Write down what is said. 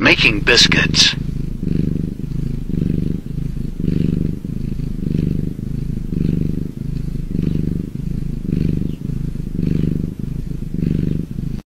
Making biscuits.